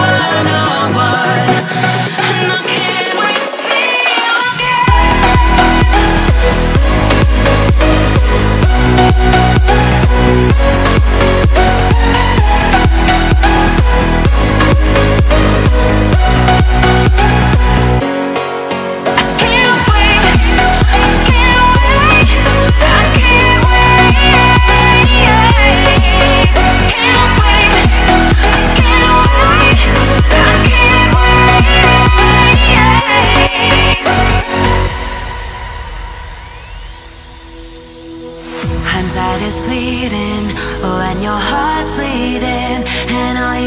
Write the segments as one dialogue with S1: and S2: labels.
S1: I
S2: no one.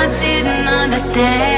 S2: I didn't understand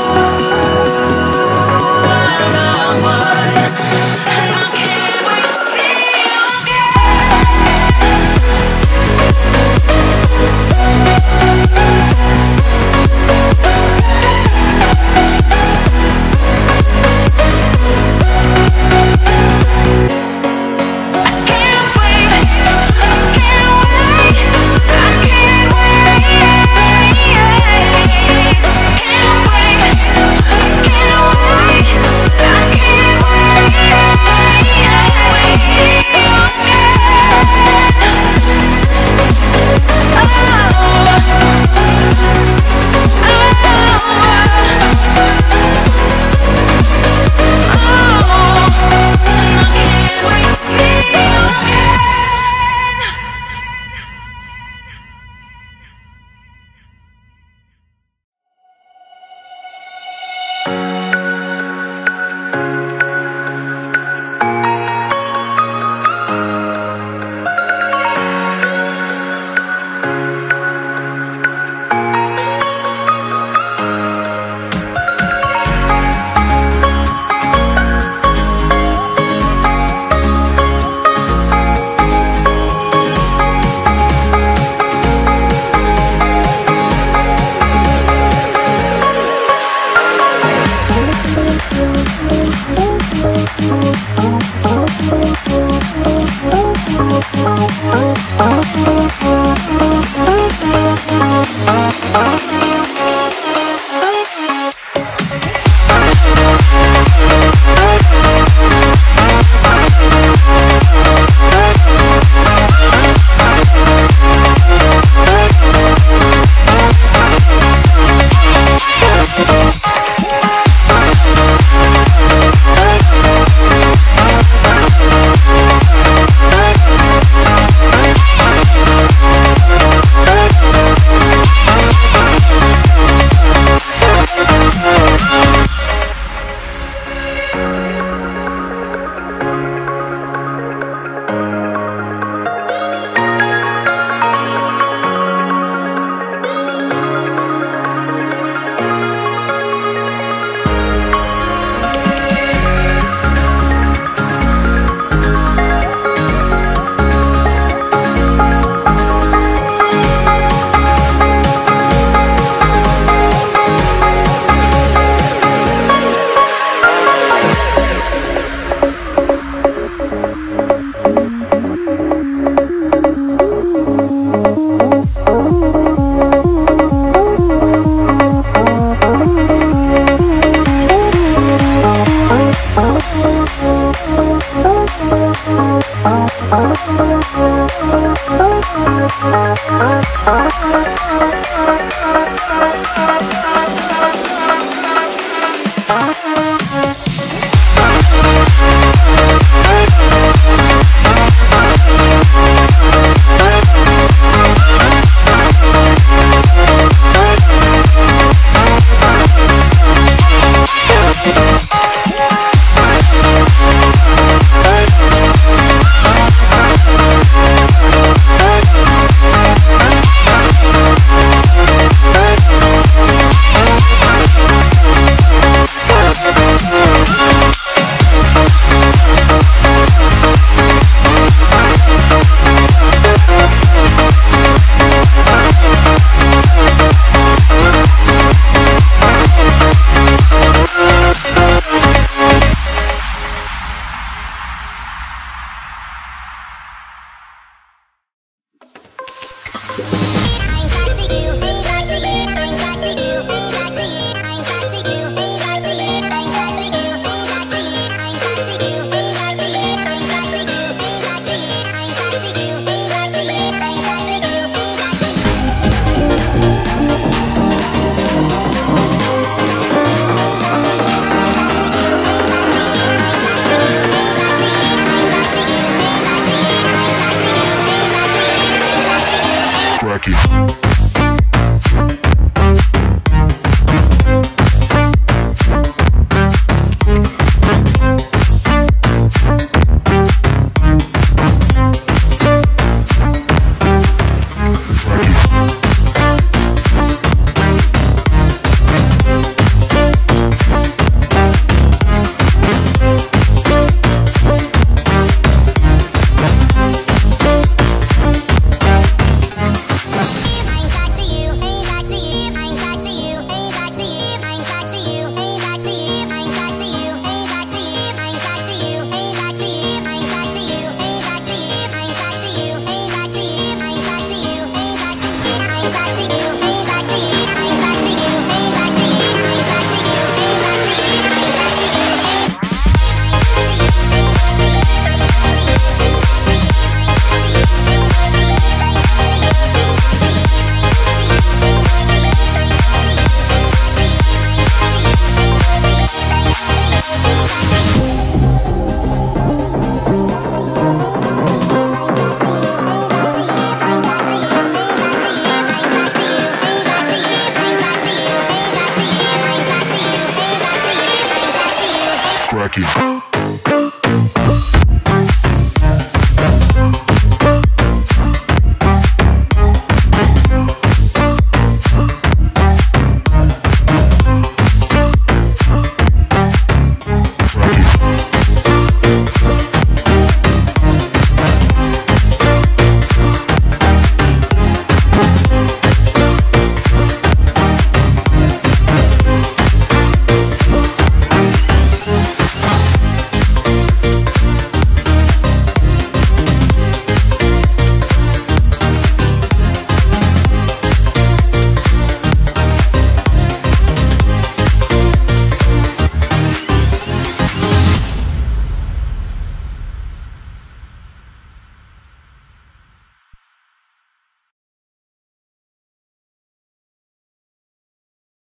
S3: Jackie.